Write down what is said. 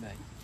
Bye.